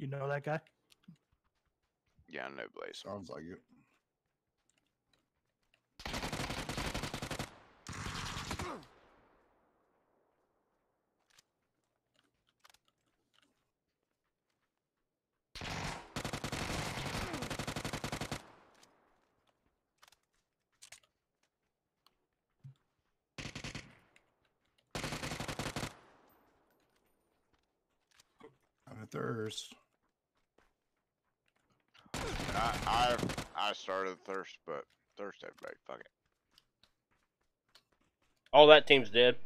You know that guy? Yeah, I know Blaze. Sounds like it. I'm a thirst. I I I started thirst, but thirst everybody. Fuck it. All that team's dead.